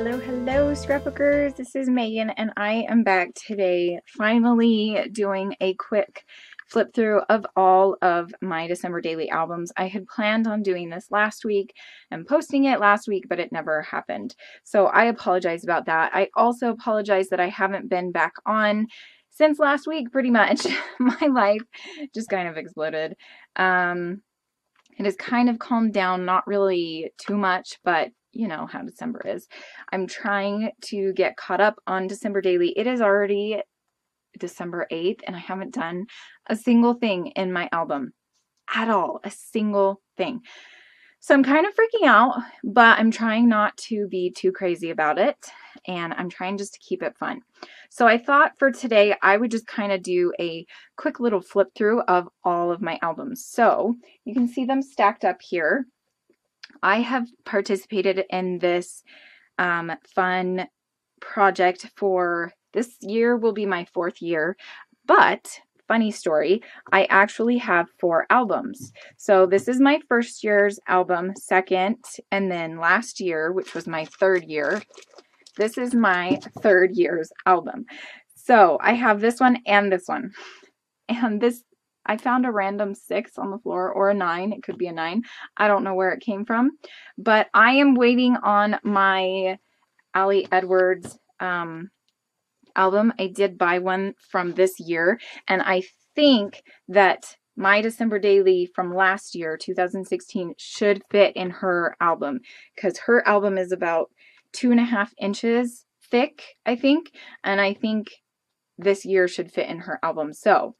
Hello, hello, scrapbookers. This is Megan, and I am back today finally doing a quick flip through of all of my December daily albums. I had planned on doing this last week and posting it last week, but it never happened. So I apologize about that. I also apologize that I haven't been back on since last week, pretty much. my life just kind of exploded. Um, it has kind of calmed down, not really too much, but you know how December is. I'm trying to get caught up on December Daily. It is already December 8th and I haven't done a single thing in my album at all, a single thing. So I'm kind of freaking out, but I'm trying not to be too crazy about it and I'm trying just to keep it fun. So I thought for today I would just kind of do a quick little flip through of all of my albums. So you can see them stacked up here. I have participated in this um, fun project for this year will be my fourth year, but funny story, I actually have four albums. So this is my first year's album, second, and then last year, which was my third year, this is my third year's album. So I have this one and this one. And this I found a random six on the floor or a nine. It could be a nine. I don't know where it came from. But I am waiting on my Ali Edwards um, album. I did buy one from this year. And I think that my December Daily from last year, 2016, should fit in her album because her album is about two and a half inches thick, I think. And I think this year should fit in her album. So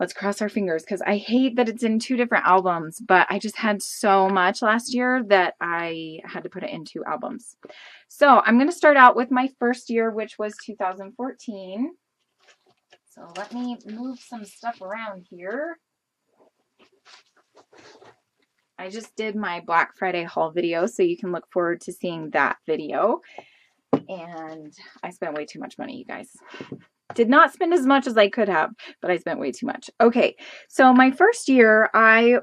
let's cross our fingers because I hate that it's in two different albums, but I just had so much last year that I had to put it in two albums. So I'm going to start out with my first year, which was 2014. So let me move some stuff around here. I just did my Black Friday haul video, so you can look forward to seeing that video. And I spent way too much money, you guys. Did not spend as much as I could have, but I spent way too much. Okay, so my first year, I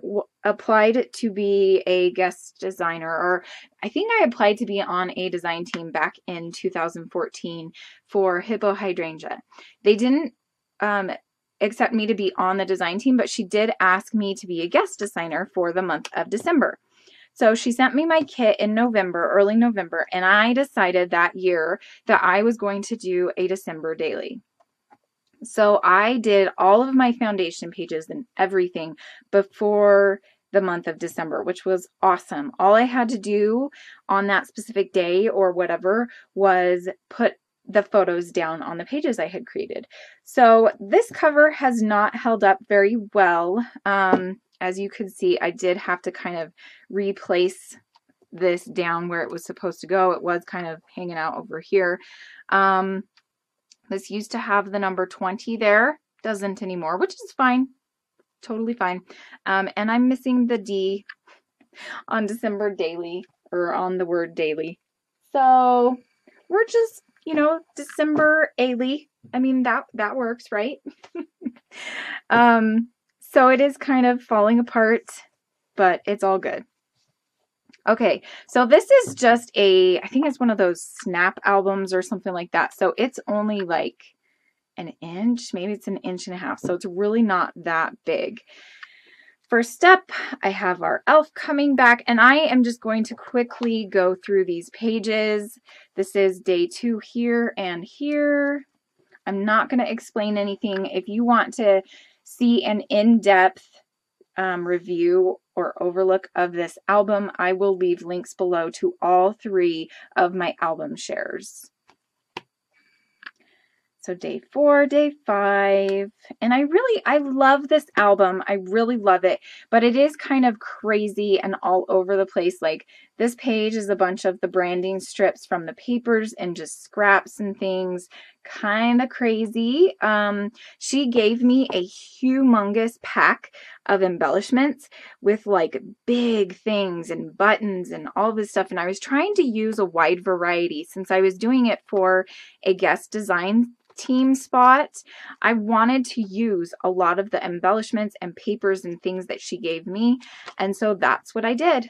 applied to be a guest designer, or I think I applied to be on a design team back in 2014 for Hippo Hydrangea. They didn't um, accept me to be on the design team, but she did ask me to be a guest designer for the month of December. So she sent me my kit in November, early November, and I decided that year that I was going to do a December daily. So I did all of my foundation pages and everything before the month of December, which was awesome. All I had to do on that specific day or whatever was put the photos down on the pages I had created. So this cover has not held up very well. Um, as you can see, I did have to kind of replace this down where it was supposed to go. It was kind of hanging out over here. Um, this used to have the number 20 there, doesn't anymore, which is fine, totally fine. Um, and I'm missing the D on December daily, or on the word daily. So we're just, you know, December daily. I mean, that, that works, right? um, so it is kind of falling apart, but it's all good. Okay, so this is just a, I think it's one of those snap albums or something like that. So it's only like an inch, maybe it's an inch and a half. So it's really not that big. First up, I have our elf coming back, and I am just going to quickly go through these pages. This is day two here and here. I'm not going to explain anything. If you want to see an in-depth um, review or overlook of this album, I will leave links below to all three of my album shares. So day four, day five. And I really, I love this album. I really love it. But it is kind of crazy and all over the place. Like this page is a bunch of the branding strips from the papers and just scraps and things. Kind of crazy. Um, she gave me a humongous pack of embellishments with like big things and buttons and all this stuff. And I was trying to use a wide variety since I was doing it for a guest design team spot, I wanted to use a lot of the embellishments and papers and things that she gave me. And so that's what I did.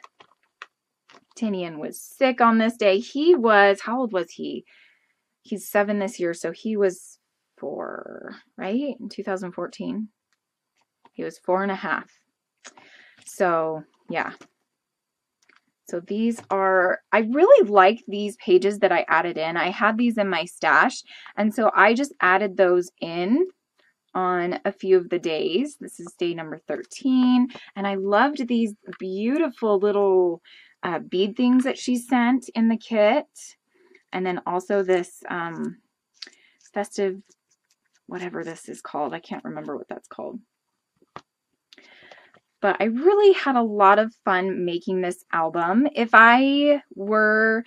Tinian was sick on this day. He was, how old was he? He's seven this year, so he was four, right? In 2014. He was four and a half. So, yeah. So these are, I really like these pages that I added in. I had these in my stash, and so I just added those in on a few of the days. This is day number 13, and I loved these beautiful little uh, bead things that she sent in the kit. And then also this um, festive, whatever this is called. I can't remember what that's called but I really had a lot of fun making this album. If I were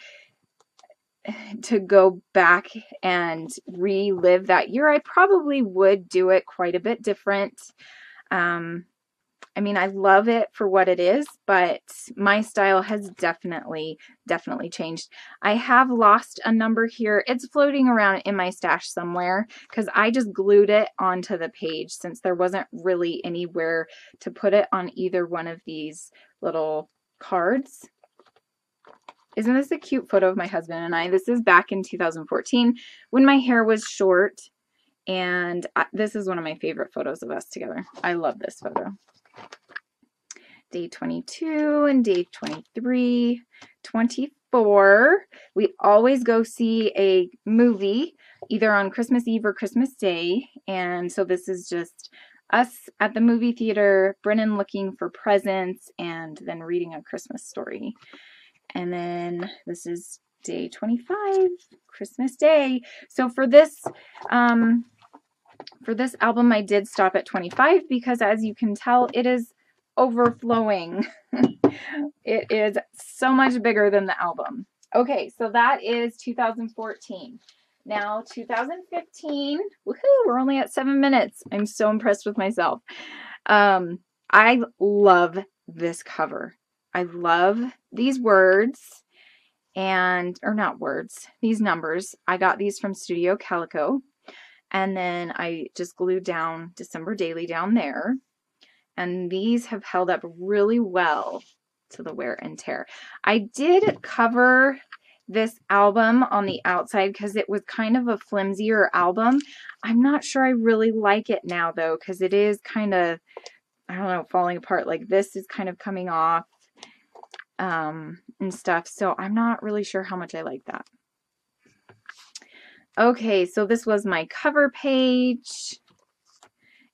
to go back and relive that year, I probably would do it quite a bit different. Um, I mean, I love it for what it is, but my style has definitely, definitely changed. I have lost a number here. It's floating around in my stash somewhere because I just glued it onto the page since there wasn't really anywhere to put it on either one of these little cards. Isn't this a cute photo of my husband and I? This is back in 2014 when my hair was short and I, this is one of my favorite photos of us together. I love this photo day 22 and day 23, 24. We always go see a movie either on Christmas Eve or Christmas Day. And so this is just us at the movie theater, Brennan looking for presents, and then reading a Christmas story. And then this is day 25, Christmas Day. So for this, um, for this album, I did stop at 25 because as you can tell, it is overflowing. it is so much bigger than the album. Okay, so that is 2014. Now, 2015, woohoo, we're only at seven minutes. I'm so impressed with myself. Um, I love this cover. I love these words and, or not words, these numbers. I got these from Studio Calico. And then I just glued down December Daily down there and these have held up really well to the wear and tear. I did cover this album on the outside because it was kind of a flimsier album. I'm not sure I really like it now though because it is kind of, I don't know, falling apart. Like this is kind of coming off um, and stuff. So I'm not really sure how much I like that. Okay, so this was my cover page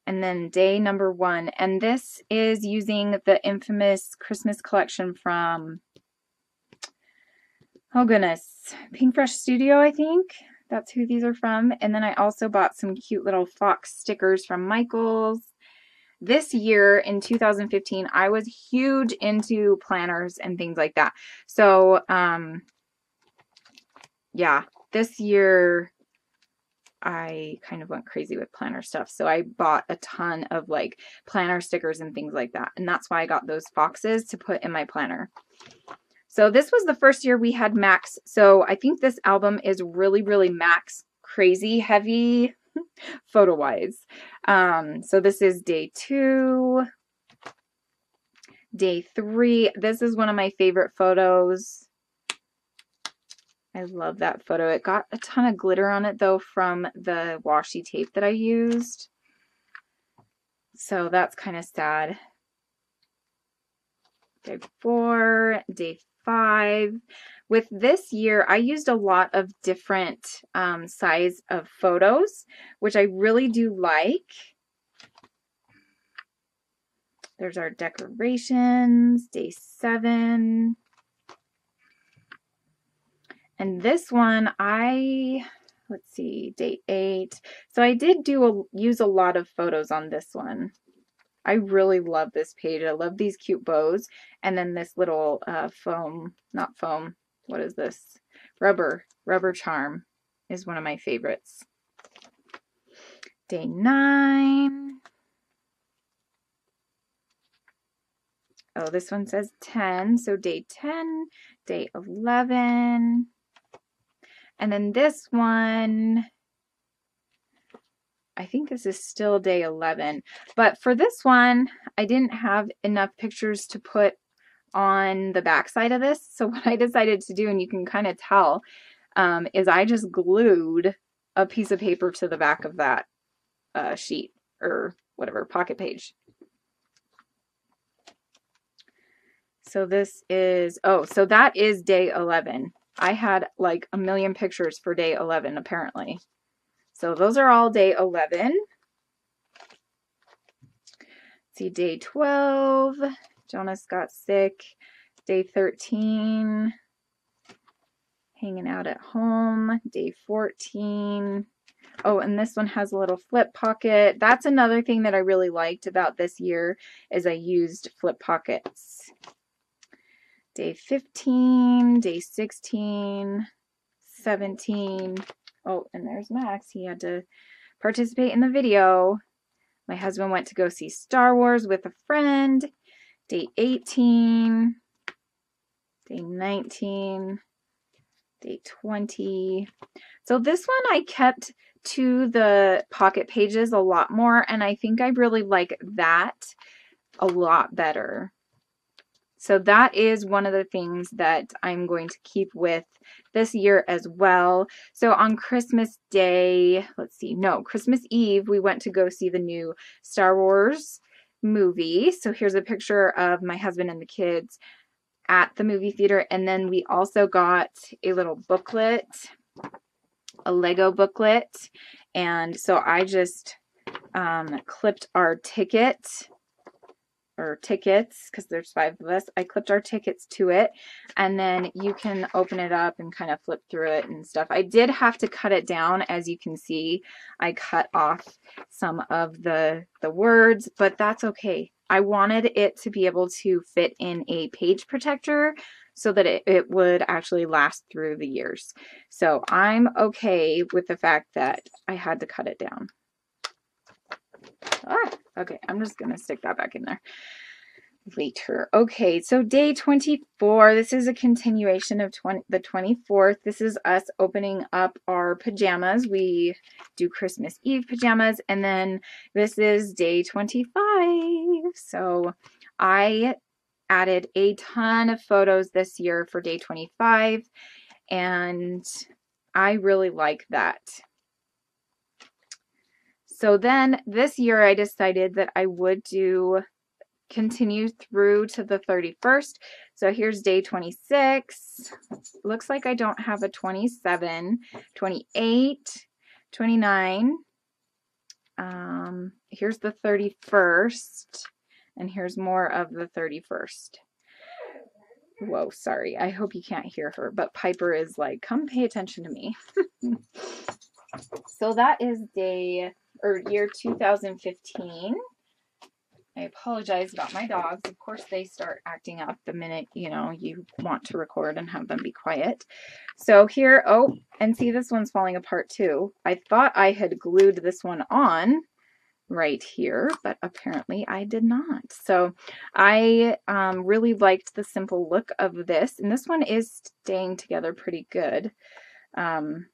and then day number one. And this is using the infamous Christmas collection from, oh goodness, Pink Fresh Studio, I think. That's who these are from. And then I also bought some cute little fox stickers from Michaels. This year in 2015, I was huge into planners and things like that. So, um, yeah, this year I kind of went crazy with planner stuff. So I bought a ton of like planner stickers and things like that. And that's why I got those foxes to put in my planner. So this was the first year we had Max. So I think this album is really, really Max crazy heavy photo wise. Um, so this is day two. Day three. This is one of my favorite photos. I love that photo. It got a ton of glitter on it though from the washi tape that I used. So that's kind of sad. Day four, day five. With this year, I used a lot of different um, size of photos, which I really do like. There's our decorations, day seven. And this one, I, let's see, date eight. So I did do a, use a lot of photos on this one. I really love this page. I love these cute bows. And then this little uh, foam, not foam, what is this? Rubber, rubber charm is one of my favorites. Day nine. Oh, this one says 10. So day 10, day 11, and then this one, I think this is still day 11. But for this one, I didn't have enough pictures to put on the back side of this. So what I decided to do, and you can kind of tell, um, is I just glued a piece of paper to the back of that uh, sheet or whatever, pocket page. So this is, oh, so that is day 11. I had like a million pictures for day 11 apparently. So those are all day 11. see, day 12, Jonas got sick. Day 13, hanging out at home. Day 14. Oh, and this one has a little flip pocket. That's another thing that I really liked about this year is I used flip pockets. Day 15, day 16, 17. Oh, and there's Max. He had to participate in the video. My husband went to go see Star Wars with a friend. Day 18, day 19, day 20. So this one I kept to the pocket pages a lot more and I think I really like that a lot better. So that is one of the things that I'm going to keep with this year as well. So on Christmas Day, let's see, no, Christmas Eve, we went to go see the new Star Wars movie. So here's a picture of my husband and the kids at the movie theater. And then we also got a little booklet, a Lego booklet. And so I just um, clipped our ticket or tickets because there's five of us. I clipped our tickets to it and then you can open it up and kind of flip through it and stuff. I did have to cut it down as you can see. I cut off some of the the words, but that's okay. I wanted it to be able to fit in a page protector so that it, it would actually last through the years. So I'm okay with the fact that I had to cut it down. Ah, okay, I'm just going to stick that back in there later. Okay, so day 24, this is a continuation of 20, the 24th. This is us opening up our pajamas. We do Christmas Eve pajamas, and then this is day 25. So I added a ton of photos this year for day 25, and I really like that. So then this year I decided that I would do continue through to the 31st. So here's day 26. Looks like I don't have a 27, 28, 29. Um, here's the 31st. And here's more of the 31st. Whoa, sorry. I hope you can't hear her. But Piper is like, come pay attention to me. so that is day or year 2015. I apologize about my dogs. Of course, they start acting up the minute, you know, you want to record and have them be quiet. So here, oh, and see this one's falling apart too. I thought I had glued this one on right here, but apparently I did not. So I um, really liked the simple look of this, and this one is staying together pretty good. Um,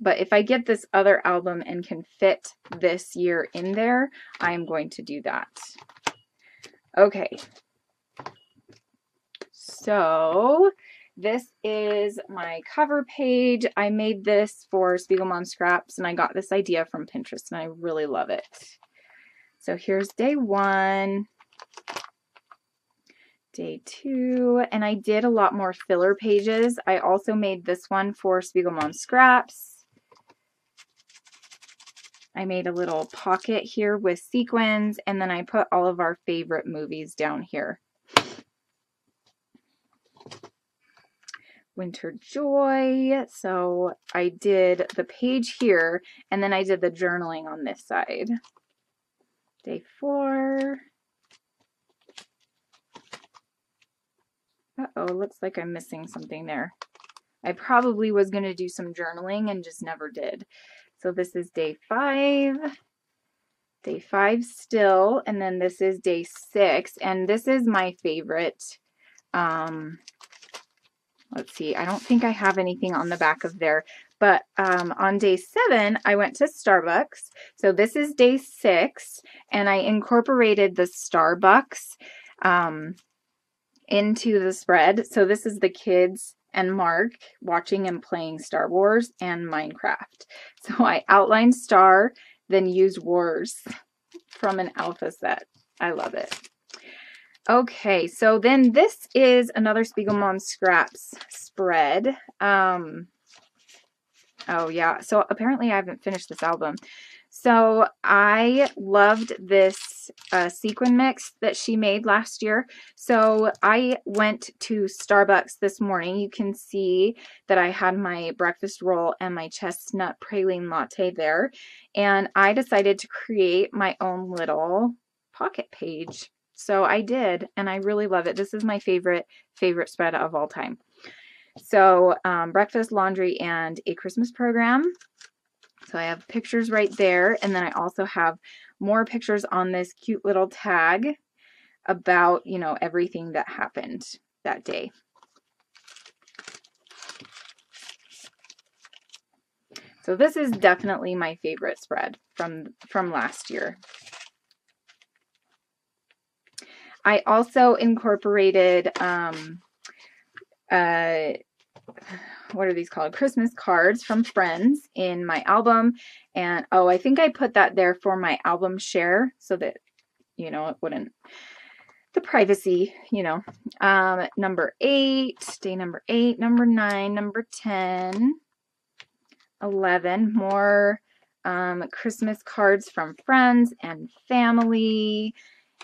but if I get this other album and can fit this year in there, I'm going to do that. Okay. So this is my cover page. I made this for Spiegelmom Scraps and I got this idea from Pinterest and I really love it. So here's day one, day two, and I did a lot more filler pages. I also made this one for Spiegelmom Scraps. I made a little pocket here with sequins and then I put all of our favorite movies down here. Winter Joy. So I did the page here and then I did the journaling on this side. Day four. Uh-oh, looks like I'm missing something there. I probably was going to do some journaling and just never did. So this is day five, day five still, and then this is day six, and this is my favorite. Um, let's see, I don't think I have anything on the back of there, but um, on day seven, I went to Starbucks. So this is day six, and I incorporated the Starbucks um, into the spread. So this is the kids and Mark watching and playing Star Wars and Minecraft. So I outlined Star, then used Wars from an alpha set. I love it. Okay, so then this is another Spiegelmom Scraps spread. Um, oh yeah, so apparently I haven't finished this album. So I loved this uh, sequin mix that she made last year. So I went to Starbucks this morning. You can see that I had my breakfast roll and my chestnut praline latte there. And I decided to create my own little pocket page. So I did, and I really love it. This is my favorite, favorite spread of all time. So um, breakfast, laundry, and a Christmas program. So I have pictures right there. And then I also have more pictures on this cute little tag about, you know, everything that happened that day. So this is definitely my favorite spread from, from last year. I also incorporated um, uh, what are these called? Christmas cards from friends in my album. And oh, I think I put that there for my album share so that, you know, it wouldn't, the privacy, you know. Um, number eight, day number eight, number nine, number 10, 11, more um, Christmas cards from friends and family.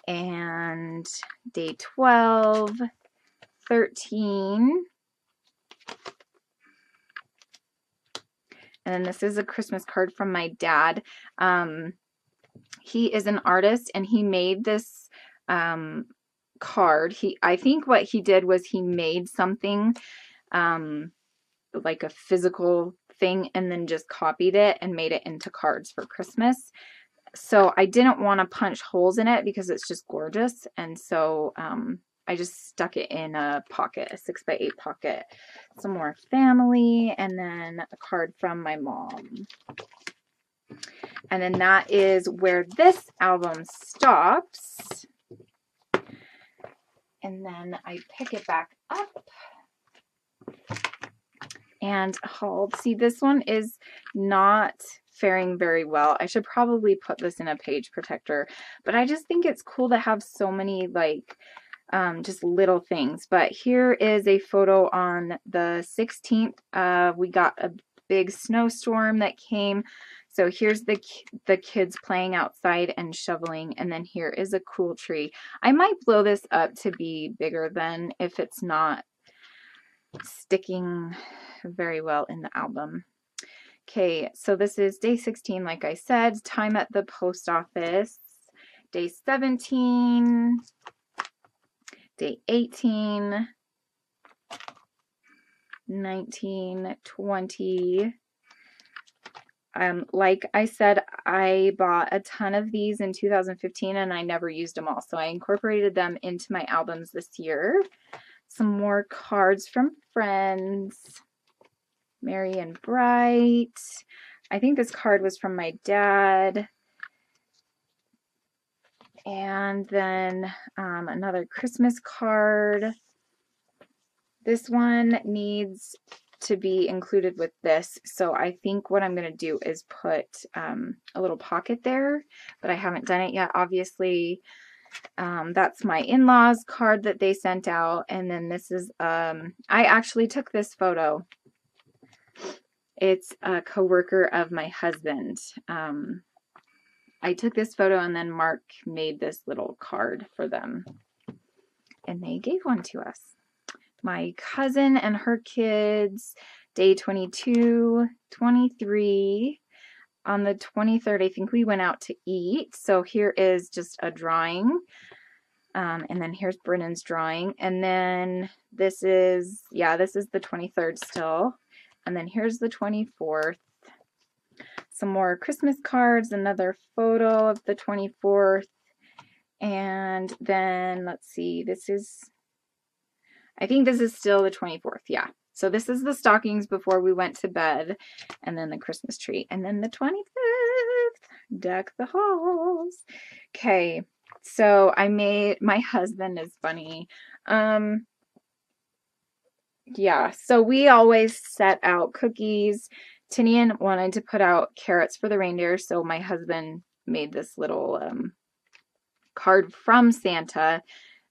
And day 12, 13, And this is a Christmas card from my dad. Um, he is an artist and he made this um, card. He, I think what he did was he made something um, like a physical thing and then just copied it and made it into cards for Christmas. So I didn't want to punch holes in it because it's just gorgeous. And so um, I just stuck it in a pocket, a six by eight pocket. Some more family and then a card from my mom. And then that is where this album stops. And then I pick it back up. And hold. See, this one is not faring very well. I should probably put this in a page protector, but I just think it's cool to have so many like um, just little things. But here is a photo on the 16th. Uh, we got a big snowstorm that came. So here's the the kids playing outside and shoveling, and then here is a cool tree. I might blow this up to be bigger than if it's not sticking very well in the album. Okay, so this is day 16, like I said, time at the post office. Day 17, day 18, 19, 20. Um, like I said, I bought a ton of these in 2015 and I never used them all. So I incorporated them into my albums this year. Some more cards from friends. Merry and Bright. I think this card was from my dad. And then um, another Christmas card. This one needs to be included with this. So I think what I'm going to do is put um, a little pocket there, but I haven't done it yet. Obviously, um, that's my in-laws card that they sent out. And then this is, um, I actually took this photo. It's a coworker of my husband. Um, I took this photo and then Mark made this little card for them. And they gave one to us. My cousin and her kids, day 22, 23. On the 23rd, I think we went out to eat. So here is just a drawing. Um, and then here's Brennan's drawing. And then this is, yeah, this is the 23rd still. And then here's the 24th some more Christmas cards, another photo of the 24th, and then let's see, this is, I think this is still the 24th, yeah. So this is the stockings before we went to bed, and then the Christmas tree, and then the 25th, deck the halls. Okay, So I made, my husband is funny. Um, yeah, so we always set out cookies. Tinian wanted to put out carrots for the reindeer, so my husband made this little um, card from Santa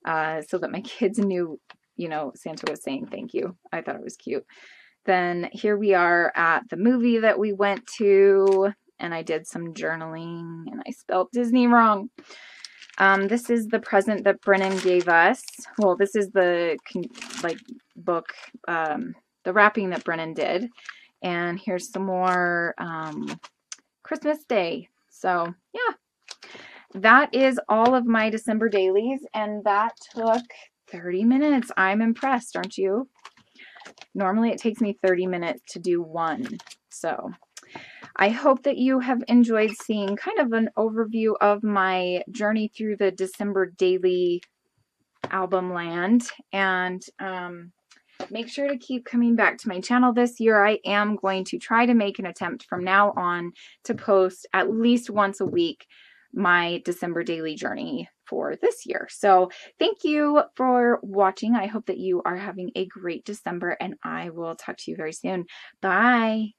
uh, so that my kids knew, you know, Santa was saying thank you. I thought it was cute. Then here we are at the movie that we went to, and I did some journaling, and I spelled Disney wrong. Um, this is the present that Brennan gave us. Well, this is the like book, um, the wrapping that Brennan did. And here's some more um, Christmas Day. So yeah, that is all of my December dailies. And that took 30 minutes. I'm impressed, aren't you? Normally it takes me 30 minutes to do one. So I hope that you have enjoyed seeing kind of an overview of my journey through the December daily album land. And um, make sure to keep coming back to my channel this year. I am going to try to make an attempt from now on to post at least once a week my December daily journey for this year. So thank you for watching. I hope that you are having a great December and I will talk to you very soon. Bye.